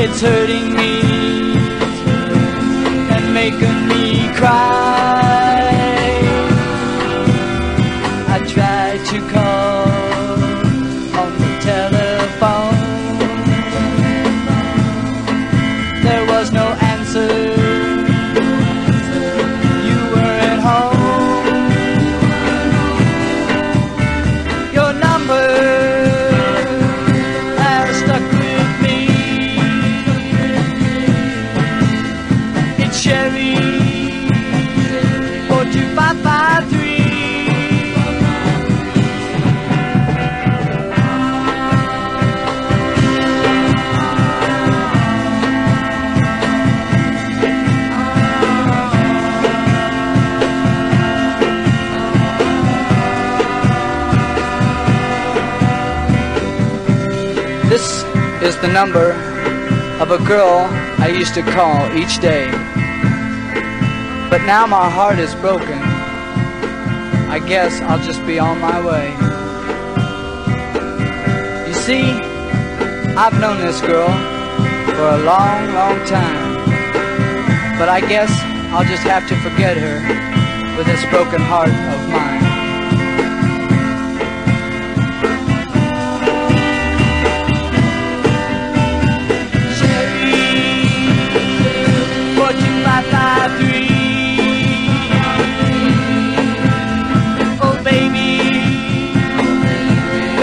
It's hurting me and making me cry. I tried to call This is the number of a girl I used to call each day. But now my heart is broken. I guess I'll just be on my way. You see, I've known this girl for a long, long time. But I guess I'll just have to forget her with this broken heart of mine.